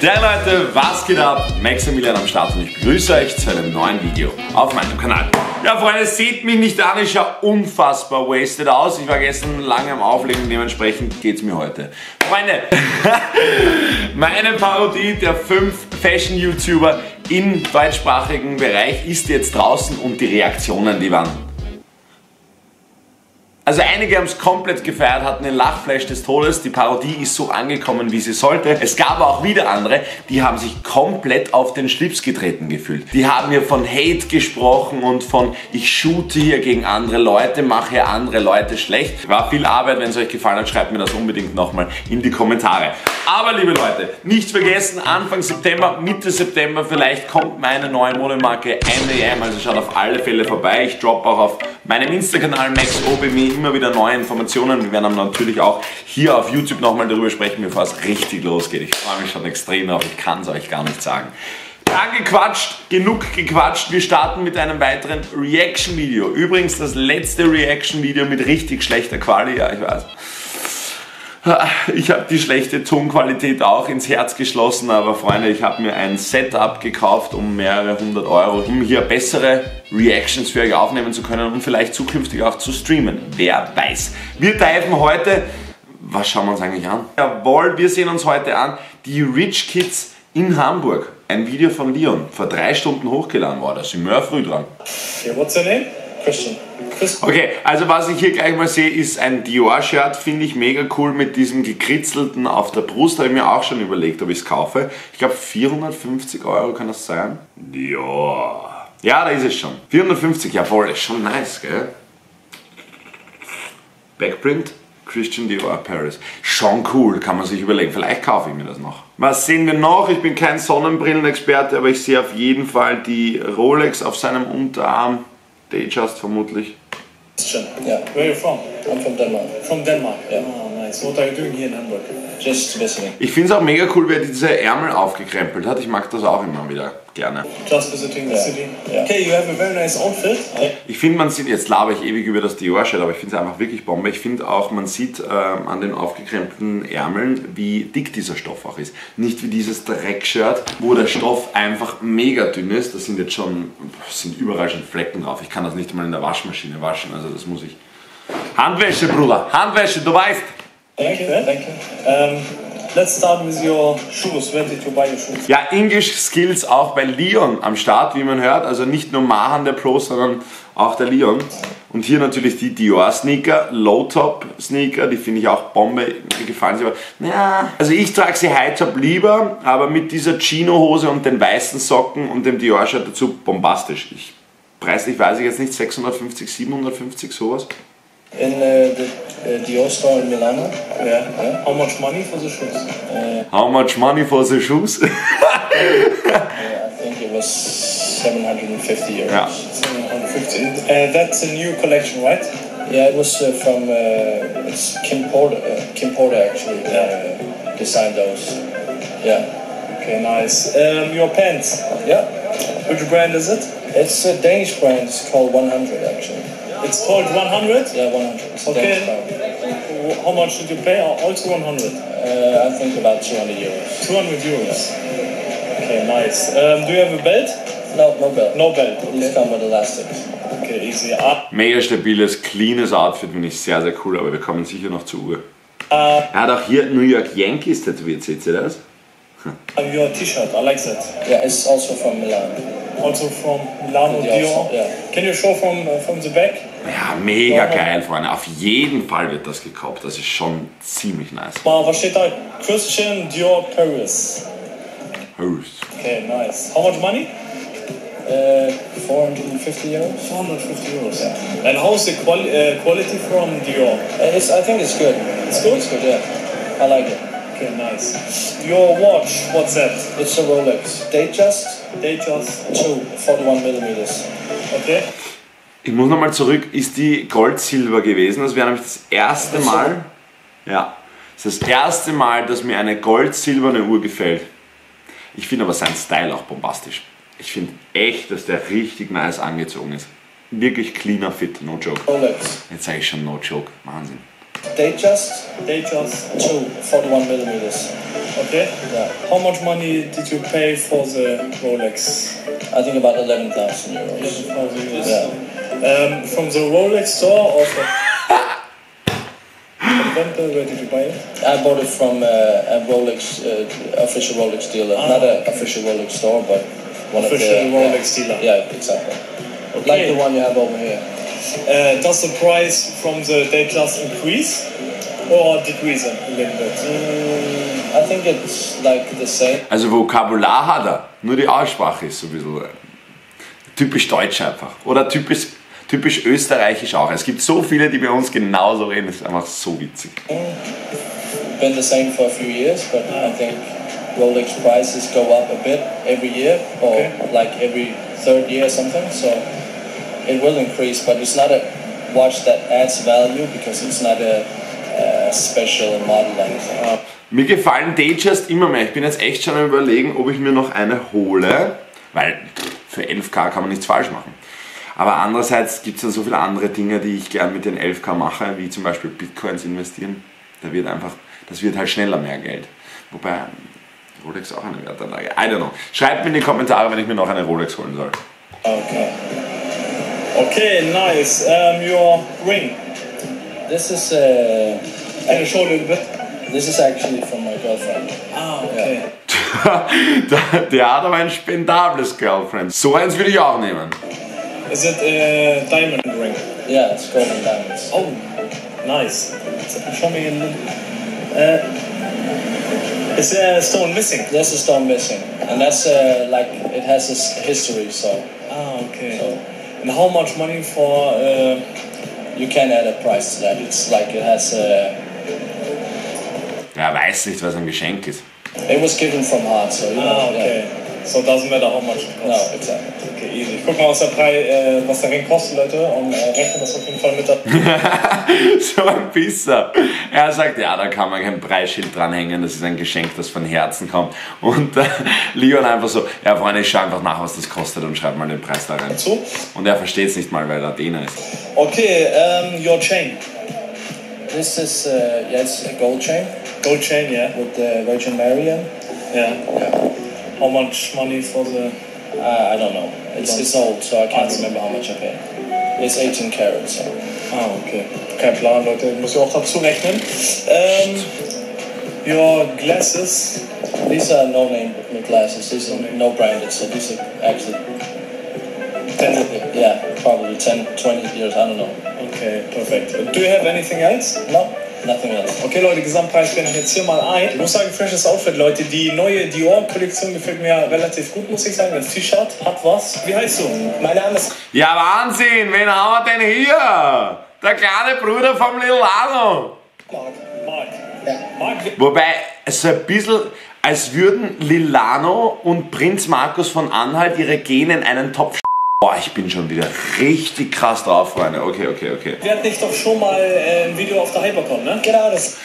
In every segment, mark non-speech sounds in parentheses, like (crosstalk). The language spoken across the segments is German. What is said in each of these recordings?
Ja Leute, was geht ab? Maximilian am Start und ich begrüße euch zu einem neuen Video auf meinem Kanal. Ja Freunde, seht mich nicht an, ich schaue unfassbar wasted aus. Ich war gestern lange am Auflegen, dementsprechend geht es mir heute. Freunde, (laughs) meine Parodie der fünf Fashion-YouTuber im deutschsprachigen Bereich ist jetzt draußen und die Reaktionen, die waren also einige haben es komplett gefeiert, hatten den Lachflash des Todes. Die Parodie ist so angekommen, wie sie sollte. Es gab auch wieder andere, die haben sich komplett auf den Schlips getreten gefühlt. Die haben hier von Hate gesprochen und von ich shoote hier gegen andere Leute, mache hier andere Leute schlecht. War viel Arbeit, wenn es euch gefallen hat, schreibt mir das unbedingt nochmal in die Kommentare. Aber liebe Leute, nicht vergessen, Anfang September, Mitte September vielleicht kommt meine neue Modemarke MAM, also schaut auf alle Fälle vorbei. Ich droppe auch auf meinem Insta-Kanal MaxOBME immer wieder neue Informationen. Wir werden natürlich auch hier auf YouTube nochmal darüber sprechen, bevor es richtig losgeht. Ich freue mich schon extrem drauf, ich kann es euch gar nicht sagen. Angequatscht, genug gequatscht. Wir starten mit einem weiteren Reaction-Video. Übrigens das letzte Reaction-Video mit richtig schlechter Qualität, ja ich weiß. (laughs) Ich habe die schlechte Tonqualität auch ins Herz geschlossen, aber Freunde, ich habe mir ein Setup gekauft um mehrere hundert Euro, um hier bessere Reactions für euch aufnehmen zu können und vielleicht zukünftig auch zu streamen. Wer weiß. Wir diven heute, was schauen wir uns eigentlich an? Jawohl, wir sehen uns heute an die Rich Kids in Hamburg. Ein Video von Leon, vor drei Stunden hochgeladen worden. Da sind wir früh dran. Yeah, what's your name? Christian. Okay, also was ich hier gleich mal sehe, ist ein Dior-Shirt, finde ich mega cool mit diesem gekritzelten auf der Brust. Habe ich mir auch schon überlegt, ob ich es kaufe. Ich glaube 450 Euro kann das sein. Dior. Ja, da ist es schon. 450, jawohl, ist schon nice, gell? Backprint, Christian Dior Paris. Schon cool, kann man sich überlegen. Vielleicht kaufe ich mir das noch. Was sehen wir noch? Ich bin kein Sonnenbrillenexperte, aber ich sehe auf jeden Fall die Rolex auf seinem Unterarm. Datejust vermutlich. Christian. Yeah. Where are you from? I'm from Denmark. From Denmark. Yeah. Oh, nice. What are you doing here in Hamburg? Just visiting. Ich finde es auch mega cool, wer diese Ärmel aufgekrempelt hat. Ich mag das auch immer wieder gerne. Just visiting the city. Yeah. Okay, you have a very nice outfit. Ich finde, man sieht, jetzt laber ich ewig über das Dior-Shirt, aber ich finde es einfach wirklich Bombe. Ich finde auch, man sieht ähm, an den aufgekrempelten Ärmeln, wie dick dieser Stoff auch ist. Nicht wie dieses Dreckshirt, wo der Stoff einfach mega dünn ist. Das sind jetzt schon, sind überall schon Flecken drauf. Ich kann das nicht mal in der Waschmaschine waschen, also das muss ich. Handwäsche, Bruder, Handwäsche, du weißt. Thank you. Um, let's start with your shoes. Where did you buy your shoes? Ja, English Skills auch bei Leon am Start, wie man hört. Also nicht nur Mahan der Pro, sondern auch der Leon. Und hier natürlich die Dior Sneaker, Low Top Sneaker, die finde ich auch Bombe. Mir gefallen sie aber. Ja, also ich trage sie High Top lieber, aber mit dieser Chino Hose und den weißen Socken und dem Dior Shirt dazu bombastisch. Ich, preislich weiß ich jetzt nicht, 650, 750 sowas. In uh, the uh, Dior store in Milano. Yeah. How much money for the shoes? How much money for the shoes? (laughs) (laughs) Yeah, I think it was 750 euros. Ja. 750. Uh, that's a new collection, right? Yeah, it was uh, from uh, it's Kim Porter. Uh, Kim Porter actually uh, designed those. Yeah. Okay, nice. Um, your pants. Yeah. Which brand is it? It's a Danish brand. It's called 100 actually. It's called 100. Yeah, 100. It's a Okay. How much did you pay? Also 100. Uh, I think about 200 euros. 200 euros. Okay, nice. Um, do you have a belt? No, no belt. No belt. These Okay, come with elastics. okay easy. Uh, Mega stabiles, cleanes Outfit, finde ich sehr, sehr cool, aber wir kommen sicher noch zur Uhr. uh, Er hat auch hier New York Yankees tätowiert, seht ihr das? your T-shirt. I like that. Yeah, it's also from Milan. Also from Milano Yeah, Dior. yeah. Can you show from uh, from the back? Ja, mega geil, Freunde. Auf jeden Fall wird das gekauft. Das ist schon ziemlich nice. Mal, was steht da? Christian Dior Paris. Host. Okay, nice. How much money? Uh, 450 euros. 450 euros. And how's the quali uh, quality from Dior? Uh, It's, I think it's good. It's good? It's good, yeah. I like it. Okay, nice. Your watch, what's that? It's a Rolex. Datejust Datejust. 2, 41 millimeters. Okay. Ich muss nochmal zurück. Ist die Gold-Silber gewesen? Das wäre nämlich das erste Mal. Ja. Das ist das erste Mal, dass mir eine gold-silberne Uhr gefällt. Ich finde aber seinen Style auch bombastisch. Ich finde echt, dass der richtig nice angezogen ist. Wirklich cleaner Fit, no joke. Rolex. Jetzt sage ich schon no joke. Wahnsinn. Datejust, Datejust. two, 41 millimeters. Okay. Yeah. How much money did you pay for the Rolex? I think about 11,000 euros. Yeah. Um, from the Rolex store or from (laughs) where did you buy it? I bought it from uh, a Rolex, uh, official Rolex dealer. Not an official Rolex store, but one Official of the Rolex dealer. Yeah, exactly. Like Okay. the one you have over here. Uh, does the price from the Datejust increase or decrease a little bit? Mm, I think it's like the same. Also Vokabular hat er, nur die Aussprache ist so ein bisschen äh, typisch deutsch einfach. Oder typisch, typisch österreichisch auch. Es gibt so viele, die bei uns genauso reden, das ist einfach so witzig. Been the same for a few years, but I think Rolex prices go up a bit every year, or Okay. like every third year or something. So it will increase, but it's not a watch that adds value because it's not a, uh special model anything. Mir gefallen Datejust immer mehr. Ich bin jetzt echt schon am überlegen, ob ich mir noch eine hole, weil für 11k kann man nichts falsch machen. Aber andererseits gibt es dann so viele andere Dinge, die ich gern mit den 11k mache, wie zum Beispiel Bitcoins investieren. Da wird einfach, das wird halt schneller mehr Geld. Wobei Rolex auch eine Wertanlage. I don't know. Schreibt mir in die Kommentare, wenn ich mir noch eine Rolex holen soll. Okay. Okay, nice. Um, your ring. This is uh, Can you show a little bit? this is actually from my girlfriend. Ah, okay. (laughs) Der- Der hat aber ein spendables Girlfriend. So eins würde ich auch nehmen. Is it a diamond ring? Yeah, it's golden diamonds. Oh, nice. So, Show me a. Uh, is there a stone missing? There's a stone missing, and that's uh, like it has a history, so Ah, okay. So- And how much money for? Uh, you can add a price to that. It's like it has a. Er weiß nicht, was ein Geschenk ist. It was given from heart, so you know. ah, okay. So it doesn't matter how much it Yeah. No, costs. exactly. Easy. Ich guck mal, was der, Preis, äh, was der Ring kostet, Leute, und äh, rechne das auf jeden Fall mit. Der (laughs) so ein Pisser. Er sagt, ja, da kann man kein Preisschild dranhängen, das ist ein Geschenk, das von Herzen kommt. Und äh, Leon einfach so, ja Freunde, ich schau einfach nach, was das kostet und schreib mal den Preis da rein. Und er versteht es nicht mal, weil er Däner ist. Okay, um, your chain. This is uh, yeah, it's a gold chain Gold chain, yeah. with the Virgin Marian. Yeah. Yeah. How much money for the? Uh, I don't know. It's, it's old, so I can't remember how much I paid. It's 18 carats. So. Ah, okay. Kein Plan, Leute. Muss ich auch dazu rechnen. Um, your glasses. These are no-name glasses. These are no branded, so these are actually Ten. yeah, probably 10, 20 years. I don't know. Okay, perfect. Do you have anything else? No. Okay, Leute, Gesamtpreis blende ich jetzt hier mal ein. Ich muss sagen, freshes Outfit, Leute. Die neue Dior-Kollektion gefällt mir relativ gut, muss ich sagen. Das T-Shirt hat was. Wie heißt du? Mein Name ist Ja, Wahnsinn, wen haben wir denn hier? Der kleine Bruder vom Lil Lano. Mark. Marc. Ja. Marc, Wobei, so ein bisschen, als würden Lilano und Prinz Markus von Anhalt ihre Gene in einen Topf Boah, ich bin schon wieder richtig krass drauf, Freunde. Okay, okay, okay. wir hatten dich doch schon mal äh, ein Video auf der Hypercon, ne? Genau das.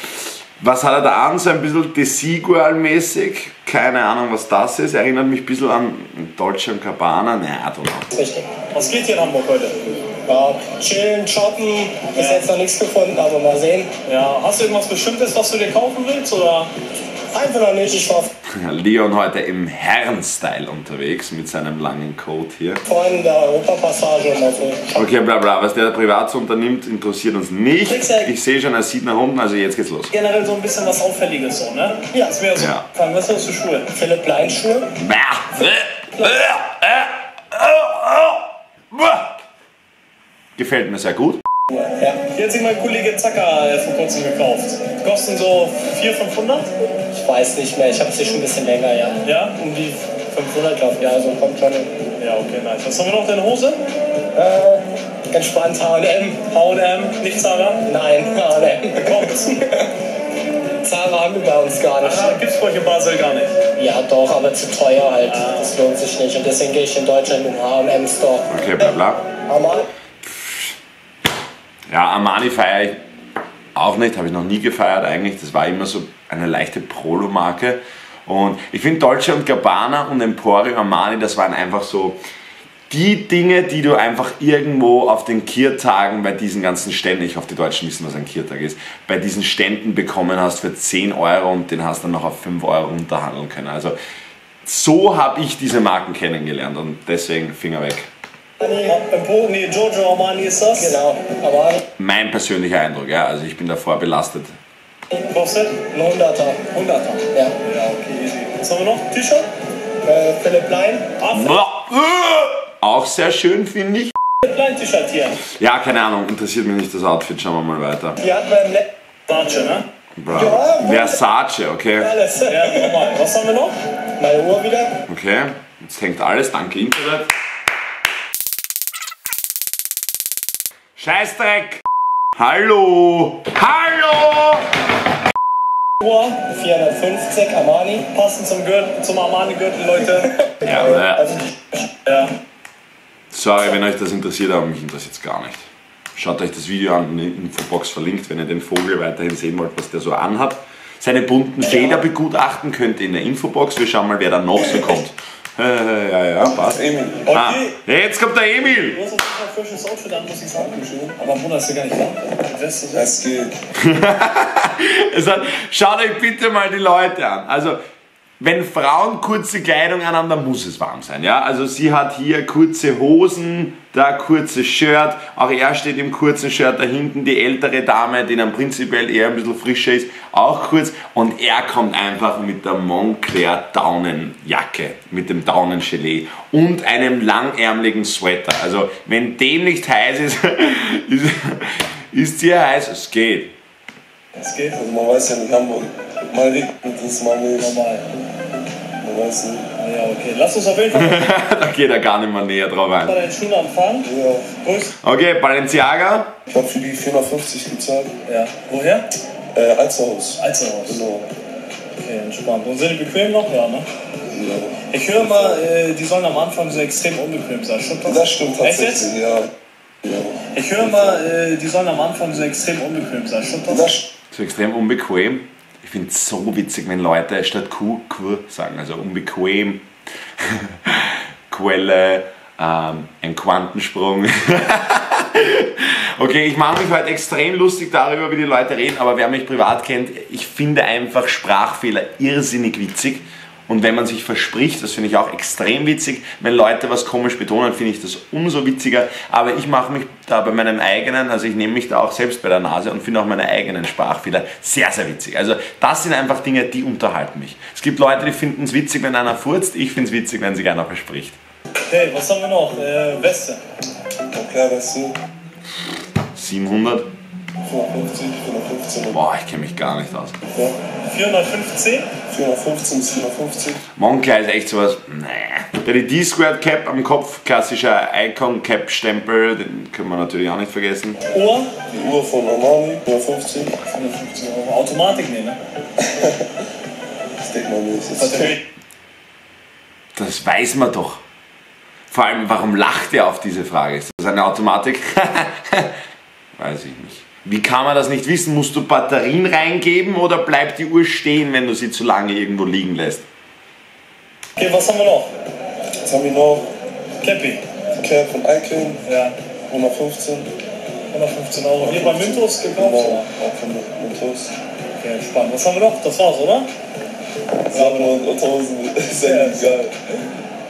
Was hat er da an? So ein bisschen Desigual-mäßig. Keine Ahnung, was das ist. Erinnert mich ein bisschen an Dolce und Gabbana. Naja, du know. Richtig. Was geht hier in Hamburg heute? Ja, chillen, shoppen. Bis Ja. jetzt noch nichts gefunden, aber mal sehen. Ja, hast du irgendwas Bestimmtes, was du dir kaufen willst? Oder? Einfach noch nicht. Leon heute im Herren-Style unterwegs mit seinem langen Coat hier. vorhin in der Europapassage und auf dem Okay, bla bla. Was der privat so unternimmt, interessiert uns nicht. Ich sehe schon, er sieht nach unten, also jetzt geht's los. Generell so ein bisschen was Auffälliges, so, ne? Ja. Ist mehr so. Ja. Kann, was hast du Schuhe? Philipp Plein Schuhe. Gefällt mir sehr gut. Ja. Hier hat sich mein Kollege Zacker äh, vor kurzem gekauft. Kosten so 400, 500? Ich weiß nicht mehr. Ich habe sie schon ein bisschen länger, ja. Ja? Um die 500, glaube ich. Ja, so kommt schon. Ja, okay, nice. Was haben wir noch? Deine Hose? Äh, entspannt H&M. H&M, nicht Zara? Nein, H&M. Kommt's. (laughs) Zara haben wir bei uns gar nicht. Ah, gibt's bei euch in Basel gar nicht. Ja, doch, aber zu teuer halt. Das lohnt sich nicht. Und deswegen gehe ich in Deutschland in den H&M Store. Okay, bla bla. Hammer. Ja, Armani feiere ich auch nicht, habe ich noch nie gefeiert eigentlich. Das war immer so eine leichte Prolo-Marke. Und ich finde Dolce und Gabbana und Emporio Armani, das waren einfach so die Dinge, die du einfach irgendwo auf den Kiertagen bei diesen ganzen Ständen, ich hoffe, die Deutschen wissen, was ein Kiertag ist, bei diesen Ständen bekommen hast für 10 Euro und den hast dann noch auf 5 Euro unterhandeln können. Also so habe ich diese Marken kennengelernt und deswegen Finger weg. Nee, Giorgio Armani ist das. Genau, Armani. Mein persönlicher Eindruck, ja, also ich bin davor belastet. Kostet? Ein 100er. 100er. Ja. Ja, okay, easy. Was haben wir noch? T-Shirt? Äh, Philipp Lein. Ah, Auch sehr schön, finde ich. Klein T-Shirt hier. Ja, keine Ahnung, interessiert mich nicht das Outfit, schauen wir mal weiter. Die hatten wir im letzten. Versace, ne? Bra. Ja, Versace, okay. Alles. Ja, nochmal. Was haben wir noch? Meine Uhr wieder. Okay, jetzt hängt alles, danke Internet. Scheißdreck! Hallo! Hallo! Uhr. 450 Armani. Passend zum, Gürtel, zum Armani-Gürtel, Leute. Ja, aber, Also Ja. sorry, wenn euch das interessiert, aber mich interessiert es gar nicht. Schaut euch das Video an, in der Infobox verlinkt, wenn ihr den Vogel weiterhin sehen wollt, was der so anhat. Seine bunten Feder begutachten könnt ihr in der Infobox. Wir schauen mal, wer da noch so kommt. Äh, (laughs) ja, ja, passt. Emil. Ah, Okay. jetzt kommt der Emil! Du hast auf jeden Fall ein frisches Outfit an, muss ich sagen. Aber Bruder, ist ja gar nicht so. Es geht. Es hat, schaut euch bitte mal die Leute an. Also, wenn Frauen kurze Kleidung anhaben, muss es warm sein. Ja? Also sie hat hier kurze Hosen, da kurzes Shirt. Auch er steht im kurzen Shirt da hinten. Die ältere Dame, die dann prinzipiell eher ein bisschen frischer ist, auch kurz. Und er kommt einfach mit der Montclair Daunenjacke, mit dem Daunengelee und einem langärmeligen Sweater. Also wenn dem nicht heiß ist, (laughs) ist, ist dir heiß. Es geht. Es geht. Also man weiß ja nicht, Hamburg. Mal regnet es, mal nicht. Normal. Man weiß nicht. Ah, Ja, okay. Lass uns auf jeden Fall (laughs) da geht er gar nicht mehr näher drauf bei ein. deinen Schuhen anfangen. Ja. Grüß. Okay, Balenciaga. Ich habe für die 450 gezahlt. Ja. Woher? Äh, Alsterhaus. Alsterhaus. Genau. Okay, entspannt. Und sind die bequem noch? Ja, ne? Ja. Ich höre mal, äh, die sollen am Anfang so extrem unbequem sein. Stimmt das? Das stimmt Echt jetzt? tatsächlich, ja. ja. Ich höre mal, äh, die sollen am Anfang so extrem unbequem sein. Stimmt das? Das st- So extrem unbequem. Ich finde es so witzig, wenn Leute statt Q, Q sagen. Also unbequem, (laughs) Quelle, ähm, ein Quantensprung. (laughs) okay, ich mache mich heute extrem lustig darüber, wie die Leute reden, aber wer mich privat kennt, ich finde einfach Sprachfehler irrsinnig witzig. Und wenn man sich verspricht, das finde ich auch extrem witzig. Wenn Leute was komisch betonen, finde ich das umso witziger. Aber ich mache mich da bei meinem eigenen, also ich nehme mich da auch selbst bei der Nase und finde auch meine eigenen Sprachfehler sehr, sehr witzig. Also das sind einfach Dinge, die unterhalten mich. Es gibt Leute, die finden es witzig, wenn einer furzt. Ich finde es witzig, wenn sich einer verspricht. Okay, was haben wir noch? Äh, Weste. Na klar, du. 700? 450, 415. Boah, ich kenne mich gar nicht aus. Ja. 415. 415 bis 450. Moncler ist echt sowas, nee. Der die D-Squared Cap am Kopf, klassischer Icon Cap Stempel, den können wir natürlich auch nicht vergessen. Uhr. Die Uhr von Armani, 450. 450 Euro. Automatik, nee, ne? (laughs) Das denkt man nicht. Das Batterie. Das weiß man doch. Vor allem, warum lacht er auf diese Frage? Ist das eine Automatik? (laughs) weiß ich nicht. Wie kann man das nicht wissen? Musst du Batterien reingeben oder bleibt die Uhr stehen, wenn du sie zu lange irgendwo liegen lässt? Okay, was haben wir noch? Jetzt haben wir noch Cappy. die Cap von Icon, Ja. 115. 115 Euro. Hier bei Mynthos gekauft. Genau, auch von Mentos. Okay, spannend. Was haben wir noch? Das war's, oder? 700, 1000, ist ja egal.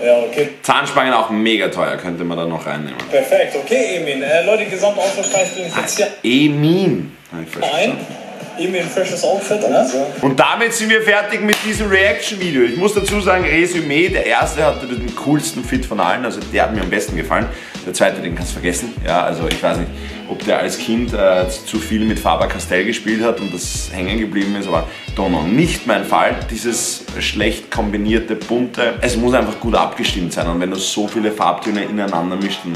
Ja, okay. Zahnspangen auch mega teuer, könnte man da noch reinnehmen. Perfekt. Okay, Emin. Äh, Leute, Gesamtauswahlpreis bin ich jetzt hier Emin. Hab ich falsch ein. verstanden. Emin, freshes Outfit, ne? Und damit sind wir fertig mit diesem Reaction-Video. Ich muss dazu sagen, Resümee, der erste hatte den coolsten Fit von allen, also der hat mir am besten gefallen. Der zweite, den kannst du vergessen. Ja, also ich weiß nicht, ob der als Kind äh, zu viel mit Faber-Castell gespielt hat und das hängen geblieben ist, aber Dono, nicht mein Fall. Dieses schlecht kombinierte, bunte, es muss einfach gut abgestimmt sein und wenn du so viele Farbtöne ineinander mischt, dann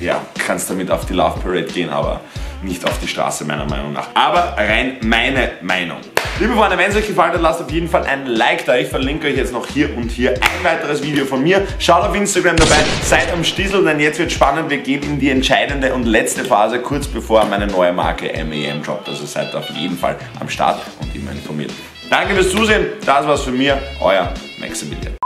ja, kannst damit auf die Love Parade gehen, aber nicht auf die Straße meiner Meinung nach. Aber rein meine Meinung. Liebe Freunde, wenn es euch gefallen hat, lasst auf jeden Fall ein Like da. Ich verlinke euch jetzt noch hier und hier ein weiteres Video von mir. Schaut auf Instagram dabei, seid am Stiesel, denn jetzt wird spannend. Wir gehen in die entscheidende und letzte Phase, kurz bevor meine neue Marke MEM droppt. Also seid auf jeden Fall am Start und immer informiert. Danke fürs Zusehen. Das war's von mir. Euer Maximilian.